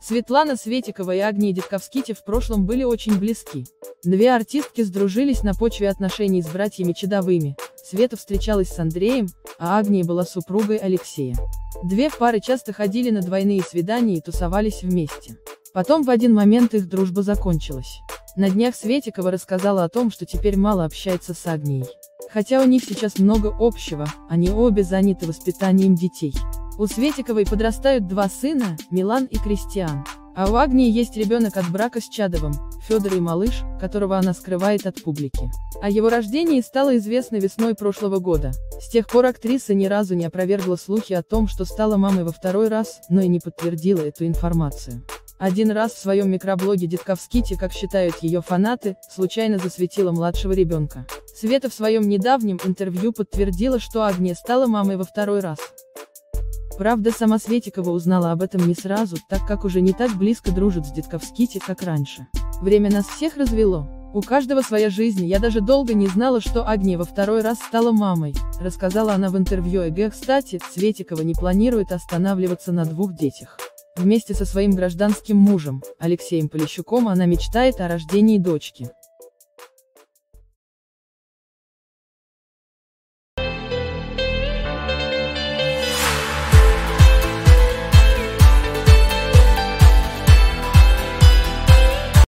Светлана Светикова и Агния Детковските в прошлом были очень близки. Две артистки сдружились на почве отношений с братьями Чедовыми. Света встречалась с Андреем, а Агния была супругой Алексея. Две пары часто ходили на двойные свидания и тусовались вместе. Потом в один момент их дружба закончилась. На днях Светикова рассказала о том, что теперь мало общается с Агнией. Хотя у них сейчас много общего, они обе заняты воспитанием детей. У Светиковой подрастают два сына, Милан и Кристиан. А у Агнии есть ребенок от брака с Чадовым, Федор и малыш, которого она скрывает от публики. О его рождении стало известно весной прошлого года. С тех пор актриса ни разу не опровергла слухи о том, что стала мамой во второй раз, но и не подтвердила эту информацию. Один раз в своем микроблоге Детковските, как считают ее фанаты, случайно засветила младшего ребенка. Света в своем недавнем интервью подтвердила, что Агния стала мамой во второй раз. Правда сама Светикова узнала об этом не сразу, так как уже не так близко дружит с Детковските, как раньше. Время нас всех развело. У каждого своя жизнь, я даже долго не знала, что Агния во второй раз стала мамой, рассказала она в интервью ЭГ. Кстати, Светикова не планирует останавливаться на двух детях. Вместе со своим гражданским мужем, Алексеем Полищуком она мечтает о рождении дочки.